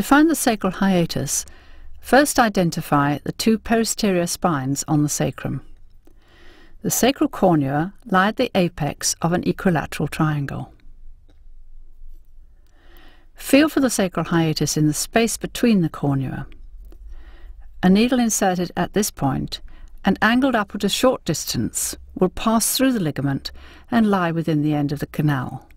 To find the sacral hiatus, first identify the two posterior spines on the sacrum. The sacral cornua lie at the apex of an equilateral triangle. Feel for the sacral hiatus in the space between the cornua. A needle inserted at this point and angled upward a short distance will pass through the ligament and lie within the end of the canal.